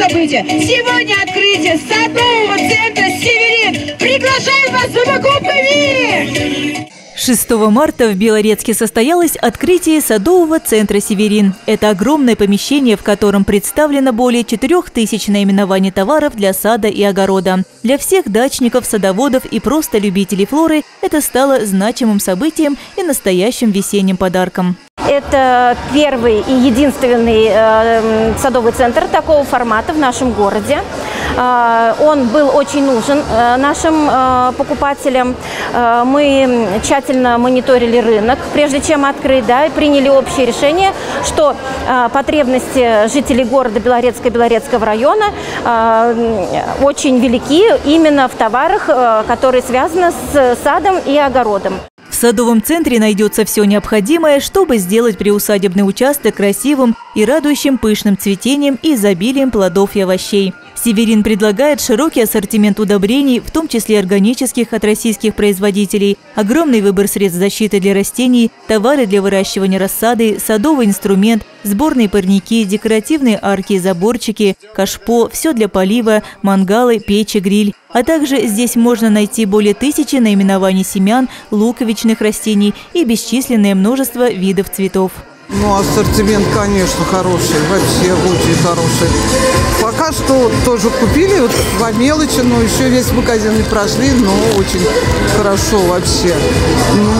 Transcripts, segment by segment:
событие. Сегодня открытие садового центра «Северин». Приглашаем вас за покупками! 6 марта в Белорецке состоялось открытие садового центра «Северин». Это огромное помещение, в котором представлено более 4000 наименований товаров для сада и огорода. Для всех дачников, садоводов и просто любителей флоры это стало значимым событием и настоящим весенним подарком. Это первый и единственный э, садовый центр такого формата в нашем городе. Э, он был очень нужен э, нашим покупателям. Мы тщательно мониторили рынок, прежде чем открыть, да, и приняли общее решение, что потребности жителей города Белорецка и Белорецкого района очень велики именно в товарах, которые связаны с садом и огородом. Садовом центре найдется все необходимое, чтобы сделать приусадебный участок красивым и радующим пышным цветением и изобилием плодов и овощей. Северин предлагает широкий ассортимент удобрений, в том числе органических от российских производителей, огромный выбор средств защиты для растений, товары для выращивания рассады, садовый инструмент, сборные парники, декоративные арки и заборчики, кашпо, все для полива, мангалы, печи, гриль. А также здесь можно найти более тысячи наименований семян, луковичных растений и бесчисленное множество видов цветов. Ну, ассортимент, конечно, хороший, вообще очень хороший. Пока что тоже купили вот по мелочи, но еще весь магазин не прошли, но очень хорошо вообще. Ну,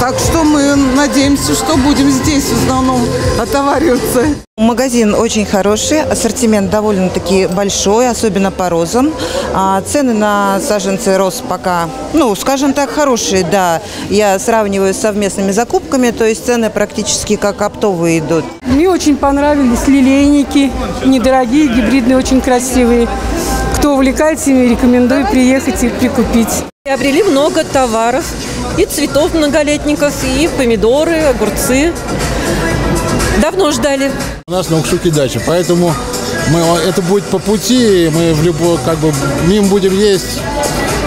так что мы надеемся, что будем здесь в основном отовариваться. Магазин очень хороший, ассортимент довольно-таки большой, особенно по розам. А цены на саженцы роз пока, ну, скажем так, хорошие, да. Я сравниваю с совместными закупками, то есть цены практически как оптовые идут. Мне очень понравились лилейники, недорогие, гибридные, очень красивые. Кто увлекается ими, рекомендую приехать и прикупить. Приобрели много товаров, и цветов многолетников, и помидоры, огурцы. Давно ждали. У нас на Укшуке дача, поэтому мы, это будет по пути, мы в любой, как бы, мимо будем есть,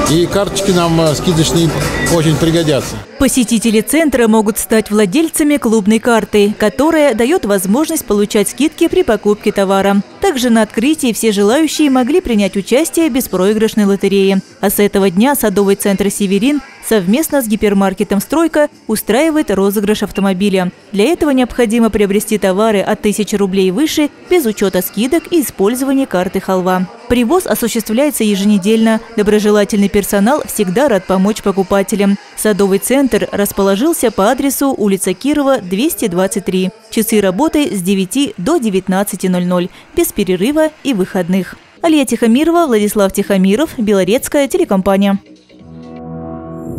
и карточки нам э, скидочные очень пригодятся. Посетители центра могут стать владельцами клубной карты, которая дает возможность получать скидки при покупке товара. Также на открытии все желающие могли принять участие в беспроигрышной лотерее. А с этого дня садовый центр «Северин» совместно с гипермаркетом «Стройка» устраивает розыгрыш автомобиля. Для этого необходимо приобрести товары от 1000 рублей выше без учета скидок и использования карты «Халва». Привоз осуществляется еженедельно. Доброжелательный персонал всегда рад помочь покупателям. Садовый центр расположился по адресу улица Кирова, 223. Часы работы с 9 до 19.00, без перерыва и выходных. Алия Тихомирова, Владислав Тихомиров, Белорецкая телекомпания.